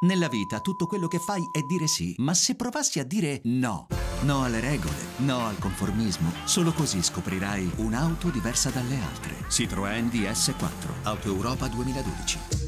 Nella vita tutto quello che fai è dire sì, ma se provassi a dire no, no alle regole, no al conformismo, solo così scoprirai un'auto diversa dalle altre. Citroën DS4, Auto Europa 2012.